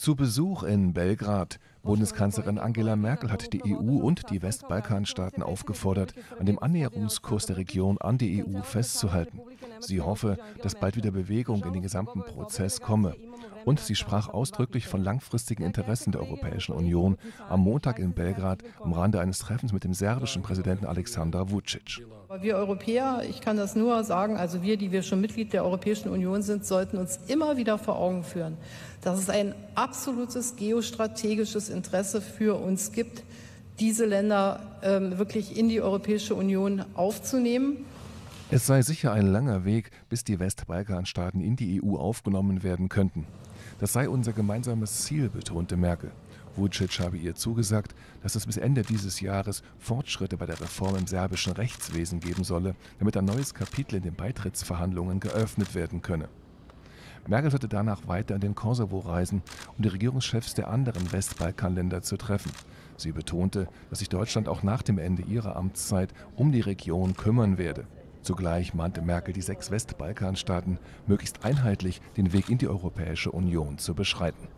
Zu Besuch in Belgrad. Bundeskanzlerin Angela Merkel hat die EU und die Westbalkanstaaten aufgefordert, an dem Annäherungskurs der Region an die EU festzuhalten. Sie hoffe, dass bald wieder Bewegung in den gesamten Prozess komme. Und sie sprach ausdrücklich von langfristigen Interessen der Europäischen Union am Montag in Belgrad am Rande eines Treffens mit dem serbischen Präsidenten Alexander Vucic. Wir Europäer, ich kann das nur sagen, also wir, die wir schon Mitglied der Europäischen Union sind, sollten uns immer wieder vor Augen führen, dass es ein absolutes geostrategisches Interesse für uns gibt, diese Länder ähm, wirklich in die Europäische Union aufzunehmen. Es sei sicher ein langer Weg, bis die Westbalkanstaaten in die EU aufgenommen werden könnten. Das sei unser gemeinsames Ziel, betonte Merkel. Vucic habe ihr zugesagt, dass es bis Ende dieses Jahres Fortschritte bei der Reform im serbischen Rechtswesen geben solle, damit ein neues Kapitel in den Beitrittsverhandlungen geöffnet werden könne. Merkel sollte danach weiter in den Kosovo reisen, um die Regierungschefs der anderen Westbalkanländer zu treffen. Sie betonte, dass sich Deutschland auch nach dem Ende ihrer Amtszeit um die Region kümmern werde. Zugleich mahnte Merkel die sechs Westbalkanstaaten, möglichst einheitlich den Weg in die Europäische Union zu beschreiten.